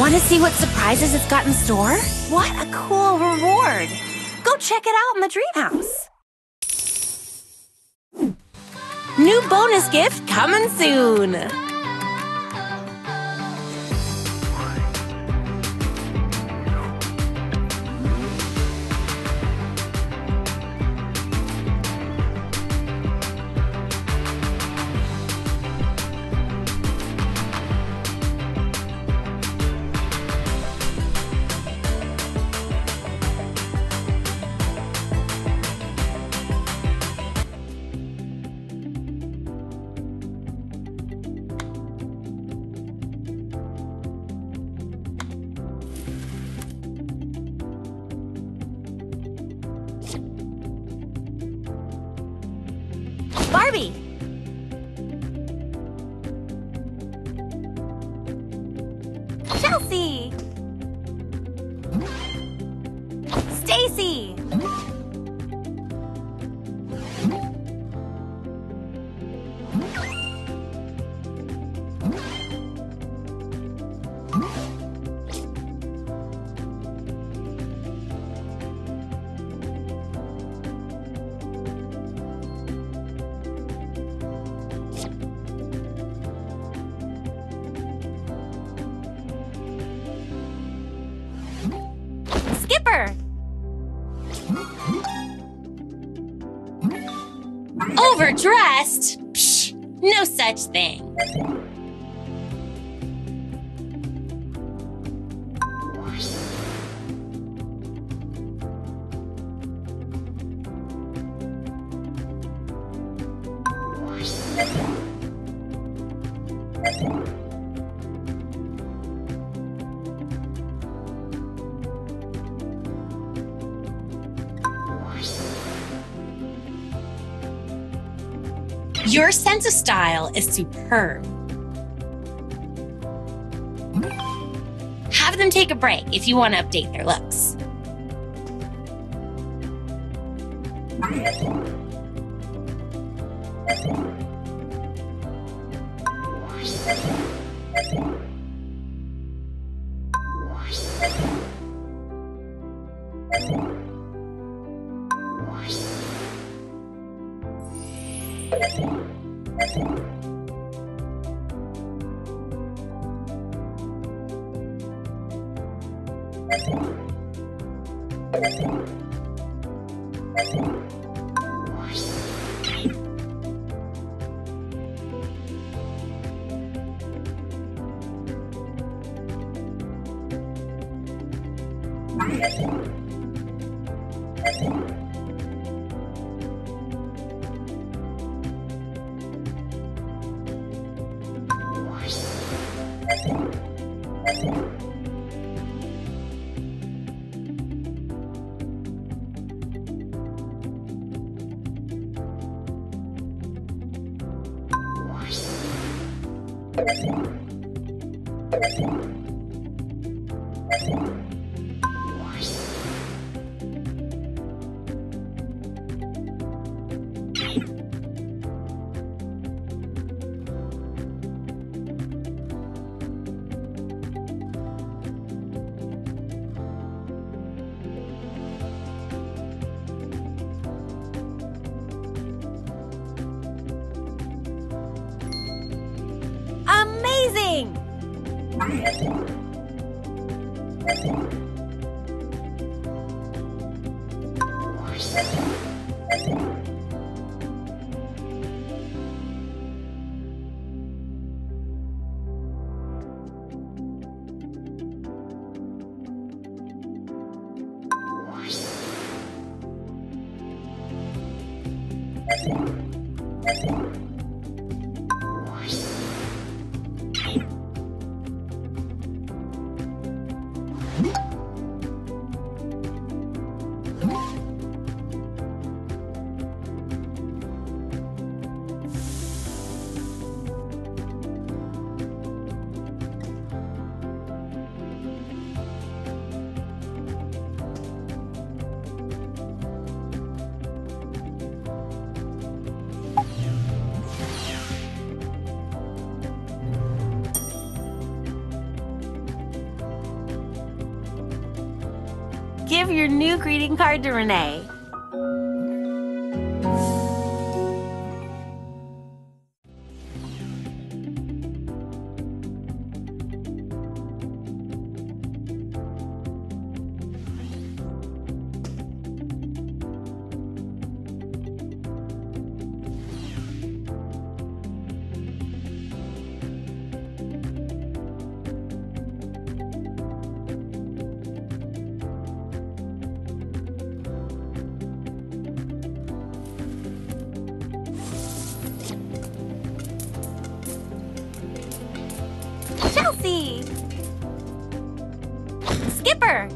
Want to see what surprises it's got in store? What a cool reward. Go check it out in the dream house. New bonus gift coming soon. Chelsea. Overdressed? Psh, no such thing. Sense of style is superb. Have them take a break if you want to update their looks. Amazing! Give your new greeting card to Renee. Chelsea! Skipper!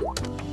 you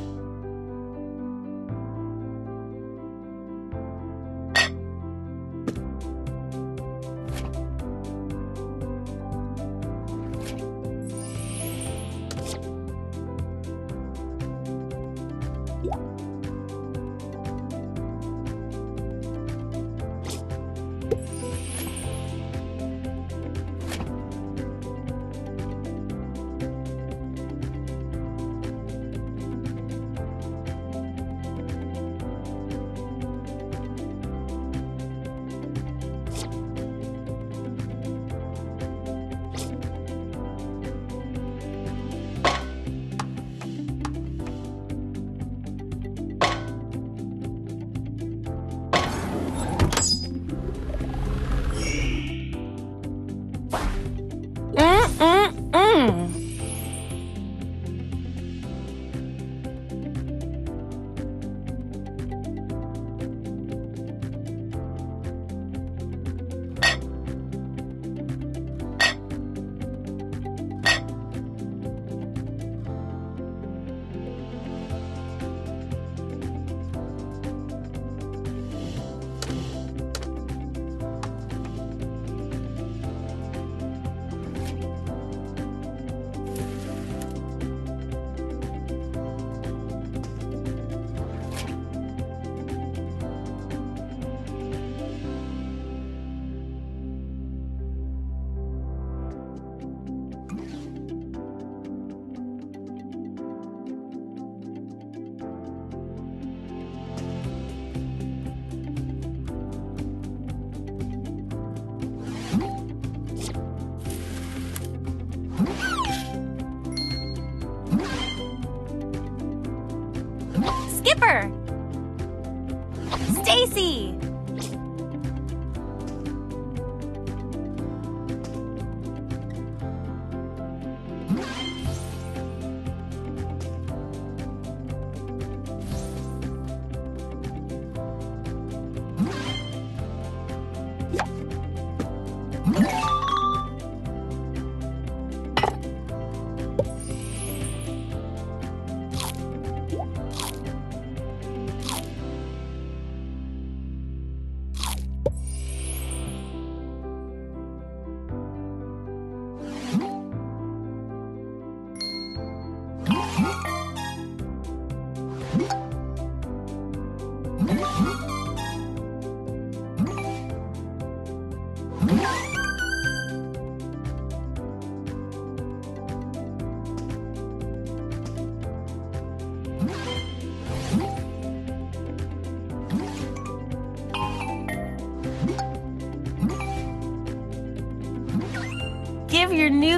Stacie!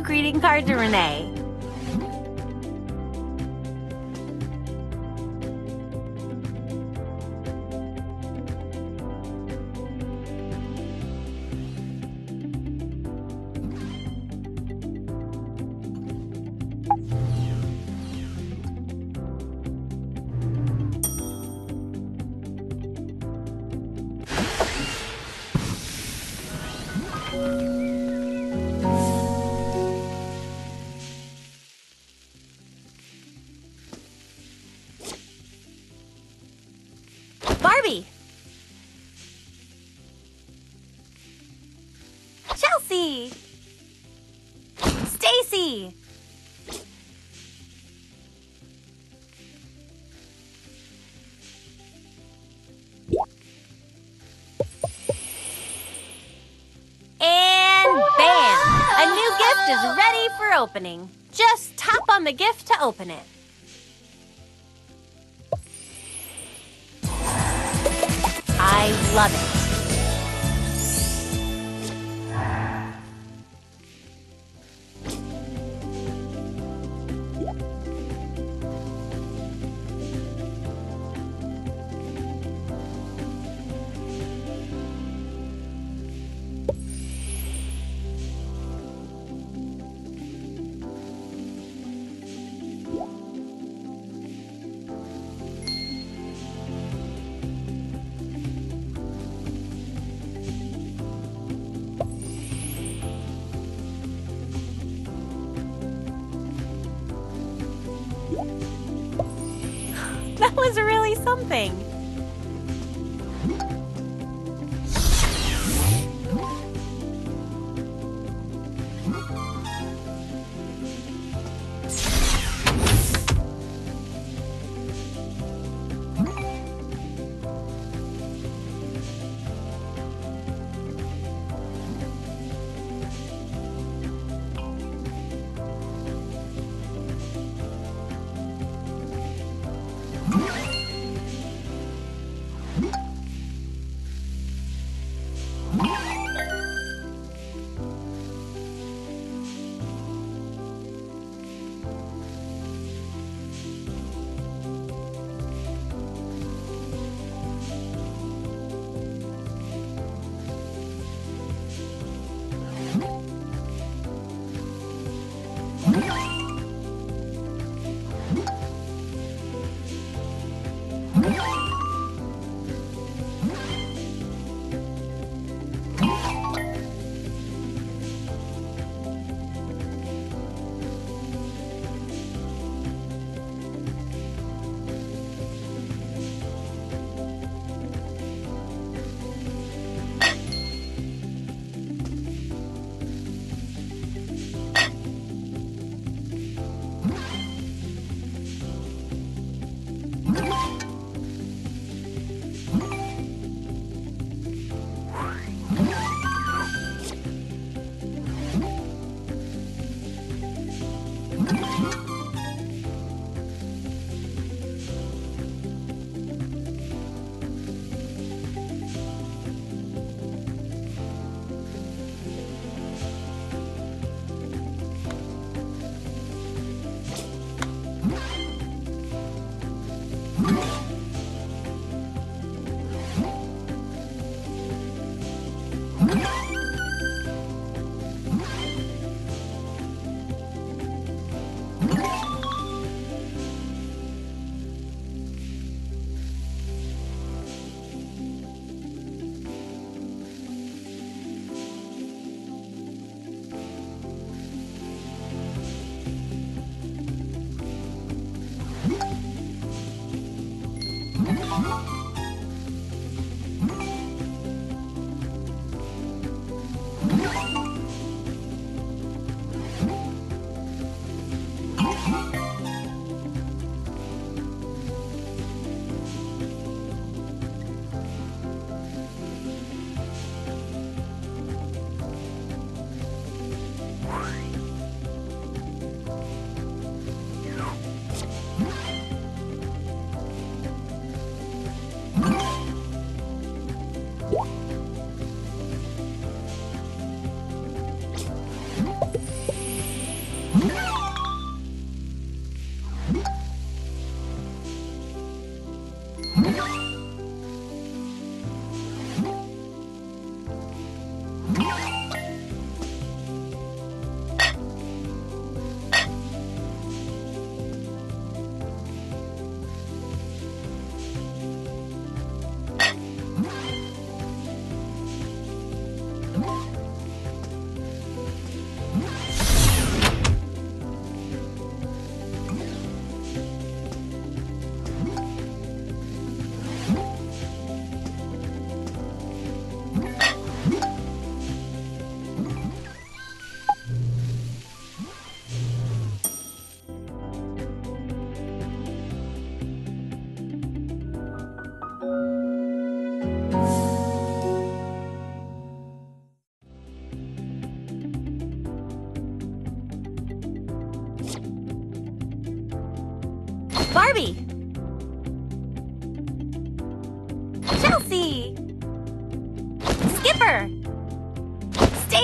Greeting card to Renee. Gift is ready for opening. Just tap on the gift to open it. I love it.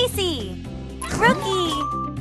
Stacie. Rookie.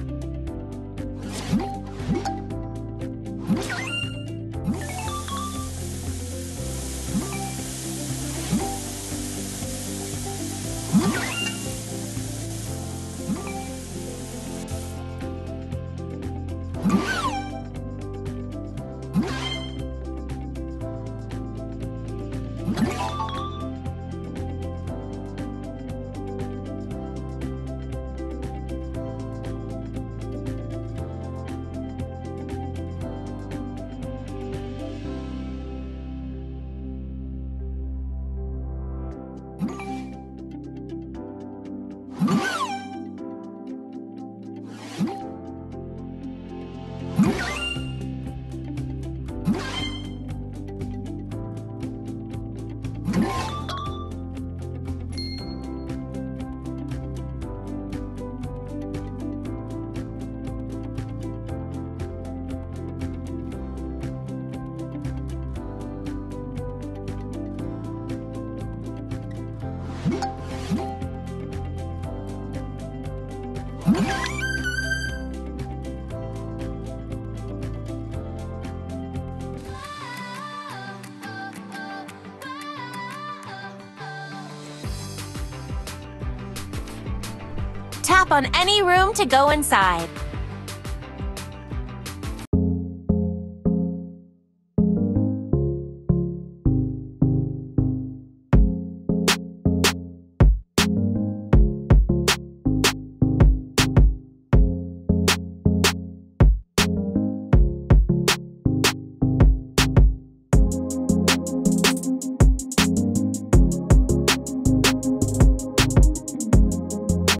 Tap on any room to go inside.